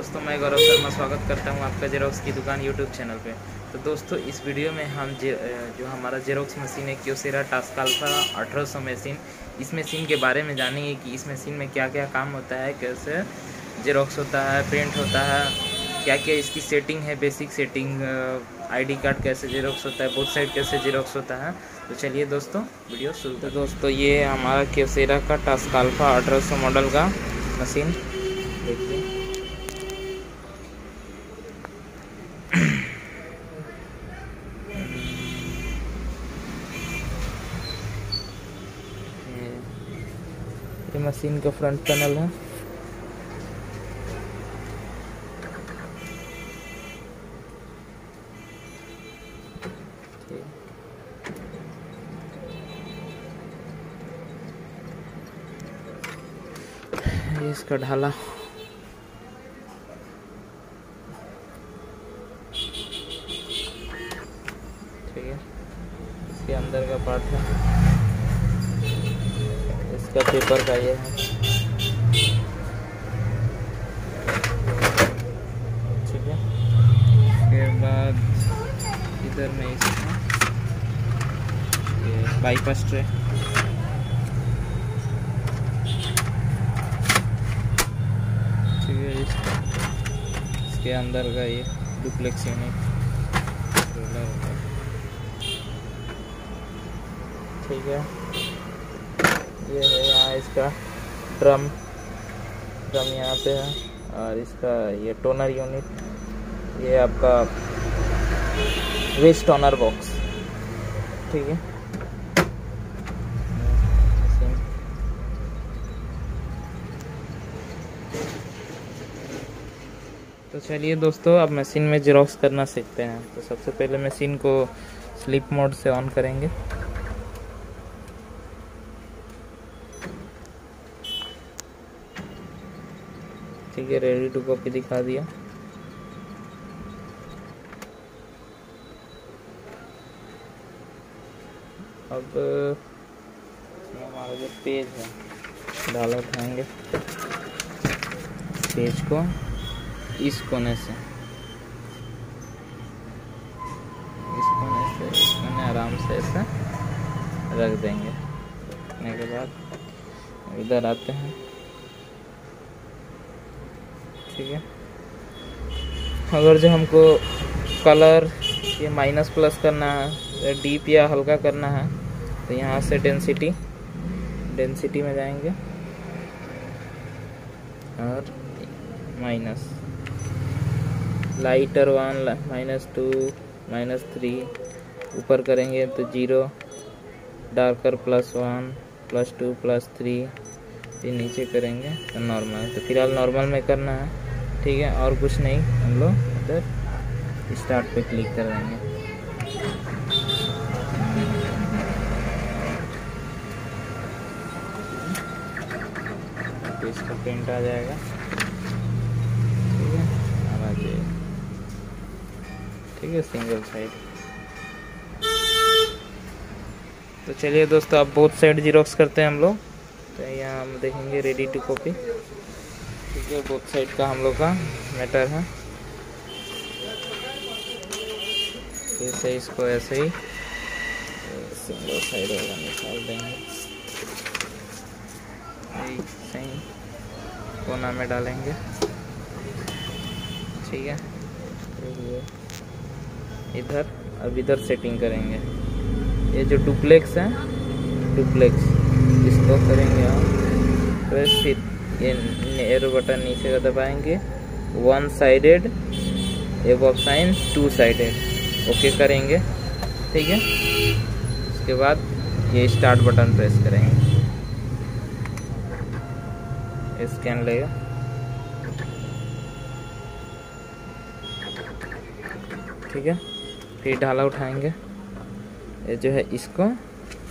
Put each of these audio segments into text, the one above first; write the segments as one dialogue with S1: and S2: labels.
S1: दोस्तों मैं गौरव शर्मा स्वागत करता हूँ आपका जेरोक्स की दुकान यूट्यूब चैनल पे। तो दोस्तों इस वीडियो में हम जे, जो हमारा जेरोक्स मशीन है क्योसेरा टास्काल्फा अठारह सौ मशीन इस मशीन के बारे में जानेंगे कि इस मशीन में क्या क्या काम होता है कैसे जेरोक्स होता है प्रिंट होता है क्या क्या इसकी सेटिंग है बेसिक सेटिंग आईडी कार्ड कैसे जेरोक्स होता है बोथ साइड कैसे जेरोक्स होता है। तो चलिए दोस्तों वीडियो शुरू तो दोस्तों ये हमारा क्योसेरा का टास्काल्फा अठारह सौ मॉडल का मशीन देखिए मशीन का फ्रंट पैनल है। ये इसका ढाला। ठीक है। इसके अंदर का पार्ट है। इसका पेपर का ये है। ठीक है। उसके बाद इधर में इसका बाईपास ट्रे ठीक है इसका इसके अंदर का ये डुप्लेक्स यूनिट ठीक है। ये है यहाँ इसका ड्रम ड्रम यहाँ पे है और इसका ये टोनर यूनिट ये आपका वेस्ट टोनर बॉक्स ठीक है? तो चलिए दोस्तों, अब मशीन में जेरोक्स करना सीखते हैं। तो सबसे पहले मशीन को स्लिप मोड से ऑन करेंगे। ठीक है रेडी टू कॉपी दिखा दिया। अब हमारा जो पेज है। डाला उठाएँगे। पेज को इस कोने से। इस कोने से इस कोने आराम से ऐसे रख देंगे। रखने के बाद इधर आते हैं। ठीक है। अगर जो हमको कलर ये माइनस प्लस करना है डीप या हल्का करना है तो यहाँ से डेंसिटी डेंसिटी में जाएँगे। और minus lighter one minus two minus three ऊपर करेंगे तो zero darker plus one plus two plus three ये नीचे करेंगे तो नॉर्मल तो फ़िलहाल नॉर्मल में करना है। ठीक है, और कुछ नहीं। हम लोग इधर स्टार्ट पे क्लिक कर देंगे। तो इसका प्रिंट आ जाएगा। ठीक है, अब आ ठीक है सिंगल साइड तो चलिए दोस्तों, अब बोथ साइड जीरोक्स करते हैं हम लोग। तो यहाँ हम देखेंगे रेडी टू कॉपी ठीक है बोथ साइड का हम लोग का मैटर है। ऐसे इसको ऐसे ही सिंगल साइड होगा निकाल देंगे। सही कोना में डालेंगे। ठीक है। इधर, अब इधर सेटिंग करेंगे। ये जो डुप्लेक्स है डुप्लेक्स इसको करेंगे हम। प्रेस फिर ये एरो बटन नीचे का दबाएँगे। One sided above sign two sided okay करेंगे। ठीक है? उसके बाद ये स्टार्ट बटन प्रेस करेंगे। स्कैन लेगा। ठीक है? फिर ढाला उठाएँगे। ये जो है इसको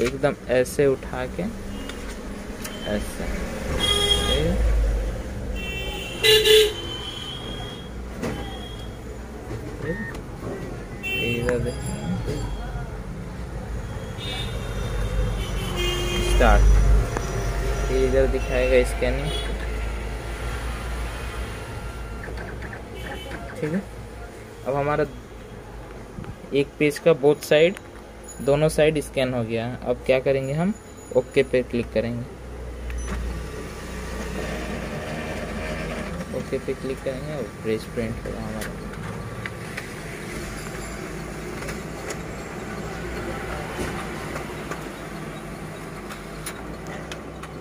S1: एकदम ऐसे उठा के, ऐसे। इधर स्टार्ट। इधर दिखाएगा स्कैनिंग। ठीक है। अब हमारा एक पेज का बोथ साइड दोनों साइड स्कैन हो गया। है अब क्या करेंगे हम? ओके पे क्लिक करेंगे। ओके पे क्लिक करेंगे और पेज प्रिंट होगा हमारा।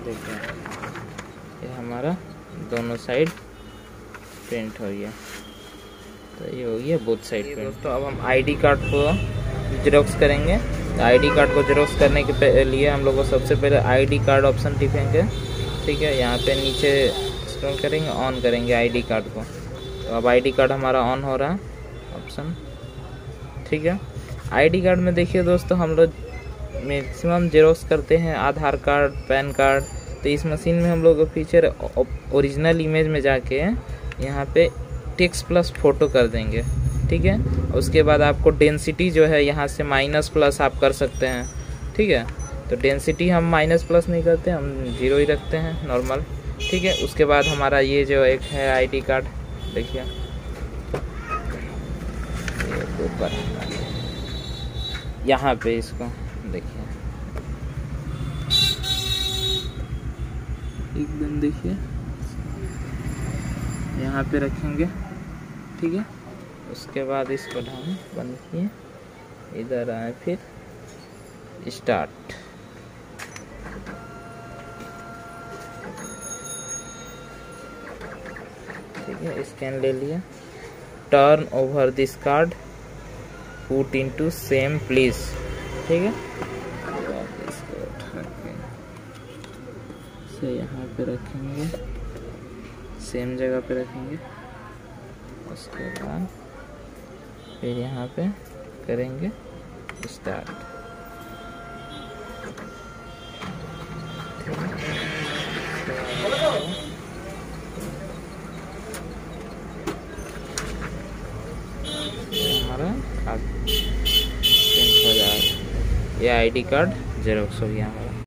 S1: देखिए ये हमारा दोनों साइड प्रिंट हो गया। तो ये हो गया बोथ साइड दोस्तों अब हम आईडी कार्ड को जेरोक्स करेंगे। तो आईडी कार्ड को जेरोक्स करने के लिए हम लोग को सबसे पहले आईडी कार्ड ऑप्शन टिपेंगे ठीक है यहाँ पे नीचे स्क्रॉल करेंगे ऑन करेंगे आईडी कार्ड को। तो अब आईडी कार्ड हमारा ऑन हो रहा है। ऑप्शन ठीक है। आईडी कार्ड में देखिए दोस्तों, हम लोग मैक्सिमम जेरोक्स करते हैं, आधार कार्ड पैन कार्ड तो इस मशीन में हम लोग फीचर ओरिजिनल इमेज में जाके यहाँ पे टेक्स प्लस फ़ोटो कर देंगे। ठीक है। उसके बाद आपको डेंसिटी जो है, यहाँ से माइनस प्लस आप कर सकते हैं। ठीक है। तो डेंसिटी हम माइनस प्लस नहीं करते, हम ज़ीरो ही रखते हैं नॉर्मल ठीक है, उसके बाद हमारा ये जो एक है आईडी कार्ड देखिए। ऊपर यहाँ पे इसको देखिए। एकदम देखिए। यहाँ पे रखेंगे, ठीक है। उसके बाद इसको ढाम बंद किए। इधर आए फिर स्टार्ट ठीक है स्कैन ले लिया। Turn over this card put into same please ठीक है? से यहाँ पे रखेंगे। सेम जगह पे रखेंगे। उसके बाद फिर यहाँ पे करेंगे स्टार्ट कार्ड प्रिंट हो जाएगा आईडी कार्ड जेरोक्स हो गया। हमारा